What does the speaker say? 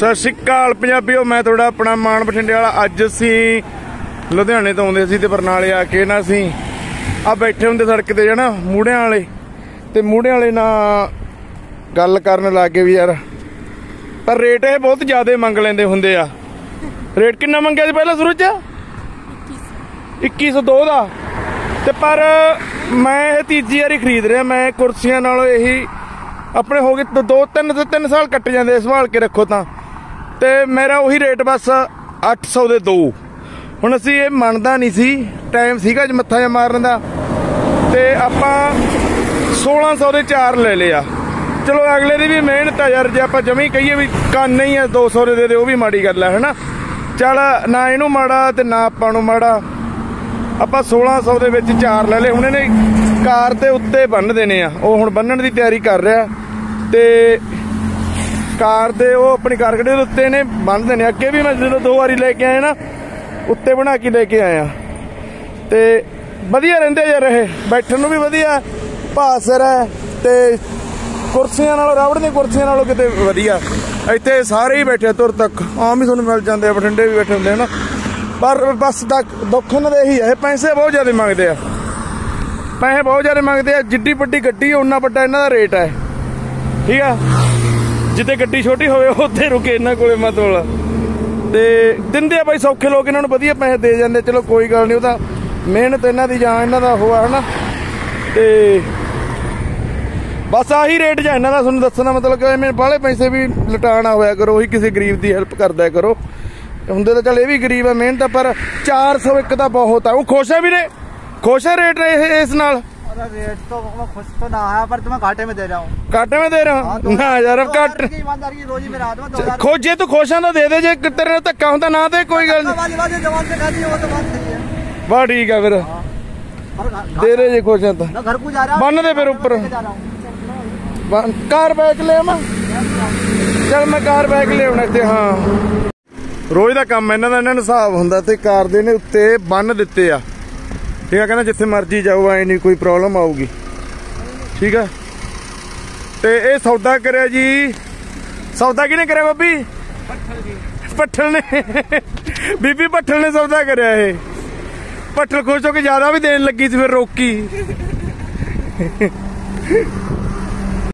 ਸਤਿ ਸ਼੍ਰੀ ਅਕਾਲ ਪੰਜਾਬੀਓ ਮੈਂ ਤੁਹਾਡਾ ਆਪਣਾ ਮਾਨ ਬਠਿੰਡੇ ਵਾਲਾ ਅੱਜ ਅਸੀਂ ਲੁਧਿਆਣੇ ਤੋਂ ਆਉਂਦੇ ਸੀ ਤੇ ਬਰਨਾਲੇ ਆ ਕੇ ਨਾ ਅਸੀਂ ਆ ਬੈਠੇ ਹੁੰਦੇ ਸੜਕ ਤੇ ਜਣਾ ਮੂੜਿਆਂ ਵਾਲੇ। ਤੇ ਮੂੜਿਆਂ ਵਾਲੇ ਨਾਲ ਗੱਲ ਕਰਨ ਲੱਗੇ ਵੀ ਯਾਰ ਪਰ ਰੇਟ ਇਹ ਬਹੁਤ ਜ਼ਿਆਦਾ ਮੰਗ ਲੈਂਦੇ ਹੁੰਦੇ ਆ। ਰੇਟ ਕਿੰਨਾ ਮੰਗਿਆ ਸੀ ਪਹਿਲਾਂ ਸ਼ੁਰੂ ਚ? 2102 ਦਾ। ਤੇ ਪਰ ਮੈਂ ਇਹ ਤੀਜੀ ਵਾਰੀ ਖਰੀਦ ਰਿਹਾ ਮੈਂ ਕੁਰਸੀਆਂ ਨਾਲੋਂ ਇਹੀ ਆਪਣੇ ਹੋ ਗਏ ਦ- ਦੋ ਤਿੰਨ ਤੇ ਤਿੰਨ ਸਾਲ ਕੱਟ ਜਾਂਦੇ ਆ, ਸੰਭਾਲ ਕੇ ਰੱਖੋ ਤਾਂ। ਤੇ ਮੇਰਾ ਉਹੀ ਰੇਟ ਬਸ 800 ਦੇ ਦੋ। ਹੁਣ ਅਸੀਂ ਇਹ ਮੰਨਦਾ ਨਹੀਂ ਸੀ ਟਾਈਮ ਸੀਗਾ ਜ ਮੱਥਾ ਜਿਹਾ ਮਾਰਨ ਦਾ। ਤੇ ਆਪਾਂ 1600 ਦੇ ਚਾਰ ਲੈ ਲਿਆ ਚਲੋ ਅਗਲੇ ਦੀ ਵੀ ਮਿਹਨਤ ਆ ਯਾਰ, ਜੇ ਆਪਾਂ ਜਮੀ ਕਹੀਏ ਵੀ ਕੰਨ ਨਹੀਂ ਆ 200 ਦੇ ਦੇ ਦੇ, ਉਹ ਵੀ ਮਾੜੀ ਗੱਲ ਹੈ ਹਨਾ? ਚੱਲ ਨਾ ਇਹਨੂੰ ਮਾੜਾ ਤੇ ਨਾ ਆਪਾਂ ਨੂੰ ਮਾੜਾ। ਆਪਾਂ 1600 ਦੇ ਵਿੱਚ ਚਾਰ ਲੈ ਲਏ, ਹੁਣ ਇਹਨੇ ਕਾਰ ਦੇ ਉੱਤੇ ਬੰਨ ਦੇਣੇ ਆ। ਉਹ ਹੁਣ ਬੰਨਣ ਦੀ ਤਿਆਰੀ ਕਰ ਰਿਹਾ। ਤੇ ਕਾਰ ਦੇ ਉਹ ਆਪਣੀ ਕਾਰਗੜੇ ਦੇ ਉੱਤੇ ਨੇ ਬੰਨ ਨੇ। ਅੱਗੇ ਵੀ ਮੈਂ ਜਦੋਂ ਦੋ ਵਾਰੀ ਲੈ ਕੇ ਆਇਆ ਨਾ, ਉੱਤੇ ਬਣਾ ਕੇ ਲੈ ਕੇ ਆਇਆ। ਤੇ ਵਧੀਆ ਰਹਿੰਦੇ ਯਾਰ ਇਹ। ਬੈਠਣ ਨੂੰ ਵੀ ਵਧੀਆ ਭਾਸਰ ਹੈ ਤੇ ਕੁਰਸੀਆਂ ਨਾਲੋਂ, ਰਾਵੜ ਦੀਆਂ ਕੁਰਸੀਆਂ ਨਾਲੋਂ ਕਿਤੇ ਵਧੀਆ। ਇੱਥੇ ਸਾਰੇ ਹੀ ਬੈਠੇ ਤੁਰ ਤੱਕ। ਆਮ ਹੀ ਤੁਹਾਨੂੰ ਮਿਲ ਜਾਂਦੇ ਆ, ਬਠਿੰਡੇ ਵੀ ਬੈਠੇ ਹੁੰਦੇ ਆ ਨਾ। ਪਰ ਬਸ ਦੁੱਖ ਦੁੱਖ ਇਹਨਾਂ ਦੇ ਇਹੀ ਹੈ ਪੈਸੇ ਬਹੁਤ ਜ਼ਿਆਦਾ ਮੰਗਦੇ ਆ। ਪੈਸੇ ਬਹੁਤ ਜ਼ਿਆਦਾ ਮੰਗਦੇ ਆ। ਜਿੱਡੀ ਵੱਡੀ ਗੱਡੀ ਉਨਾ ਵੱਡਾ ਇਹਨਾਂ ਦਾ ਰੇਟ ਹੈ ਠੀਕ ਆ? ਜਿੱਤੇ ਗੱਡੀ ਛੋਟੀ ਹੋਵੇ, ਉੱਥੇ ਰੁਕੇ ਇਹਨਾਂ ਕੋਲੇ ਮਤਲਬ ਤੇ ਦਿੰਦੇ ਆ ਬਾਈ, ਸੌਖੇ ਲੋਕ ਇਹਨਾਂ ਨੂੰ ਵਧੀਆ ਪੈਸੇ ਦੇ ਜਾਂਦੇ, ਚਲੋ ਕੋਈ ਗੱਲ ਨਹੀਂ, ਉਹ ਤਾਂ ਮਿਹਨਤ ਇਹਨਾਂ ਦੀ ਜਾਂ ਇਹਨਾਂ ਦਾ ਹੋਆ, ਹਨਾ? ਤੇ ਬਸ ਆਹੀ ਰੇਟ ਜਾਂ ਇਹਨਾਂ ਦਾ, ਤੁਹਾਨੂੰ ਦੱਸਣਾ ਮਤਲਬ ਕਿ ਐਵੇਂ ਬਾਹਲੇ ਪੈਸੇ ਵੀ ਲਟਾਣਾ ਹੋਇਆ ਕਰੋ, ਉਹੀ ਕਿਸੇ ਗਰੀਬ ਦੀ ਹੈਲਪ ਕਰਦਾ ਕਰੋ। ਹੁੰਦੇ ਤਾਂ ਚਲ ਇਹ ਵੀ ਗਰੀਬ ਆ, ਮਿਹਨਤ ਆ, ਪਰ 401 ਤਾਂ ਬਹੁਤ ਆ। ਉਹ ਖੁਸ਼ ਹੈ ਵੀਰੇ? ਖੁਸ਼ ਹੈ ਰੇਟ ਇਹ, ਇਸ ਨਾਲ? अरे रेट तो मैं खुश तो ना है पर तुम्हें घाटे में दे रहा हूँ ਘੱਟ ਮੈਂ ਦੇ ਰਹਾ ਨਾ ਯਾਰ ਘੱਟ की ईमानदारी की रोजी मेरा हाथ में दो हजार ਖੁਸ਼ ਜੇ ਤੂੰ ਖੁਸ਼ ਆਂ ਤਾਂ ਦੇ ਦੇ ਜੇ ਤੇਰੇ ਨਾਲ ਧੱਕਾ ਹੁੰਦਾ ਨਾ ਦੇ ਕੋਈ ਗੱਲ ਨਹੀਂ वाली बात जो जवान से कहती है वो तो बात सही है ਬਾ ਠੀਕ ਆ ਫਿਰ और घ- ਦੇ ਦੇ ਜੇ ਖੁਸ਼ ਆਂ ਤਾਂ मैं घर को जा रहा हूँ ਬੰਨ ਦੇ ਫਿਰ ਉੱਪਰ लेके जा रहा हूँ ਬੰਨ- ਕਾਰ ਬੈਕ ਲੈ ਆਵਾਂ ਚਲ ਮੈਂ ਕਾਰ ਬੈਕ ਲੈ ਆਉਣਾ ਇੱਥੇ ਹਾਂ ਰੋਜ਼ ਦਾ ਕੰਮ ਇਹਨਾਂ ਦਾ ਇਹਨਾਂ ਨੂੰ ਹਿਸਾਬ ਹੁੰਦਾ ਤੇ ਕਾਰ ਦੇ ਨੇ ਉੱਤੇ ਬੰਨ ਦਿੱਤੇ ਆ ਠੀਕ ਆ, ਕਹਿੰਦਾ ਜਿੱਥੇ ਮਰਜ਼ੀ ਜਾਓ, ਐ ਨਹੀਂ ਕੋਈ ਪ੍ਰੋਬਲਮ ਆਊਗੀ। ਠੀਕ ਆ? ਤੇ ਇਹ ਸੌਦਾ ਕਰਿਆ ਜੀ। ਸੌਦਾ ਕਿਹਨੇ ਕਰਿਆ ਬੱਬੀ? ਪੱਠਲ ਨੇ। ਬੀਬੀ ਪੱਠਲ ਨੇ ਸੌਦਾ ਕਰਿਆ ਇਹ। ਪੱਠਲ ਖੁਸ਼ ਹੋ ਕੇ ਜ਼ਿਆਦਾ ਵੀ ਦੇਣ ਲੱਗੀ ਸੀ, ਫਿਰ ਰੋਕੀ।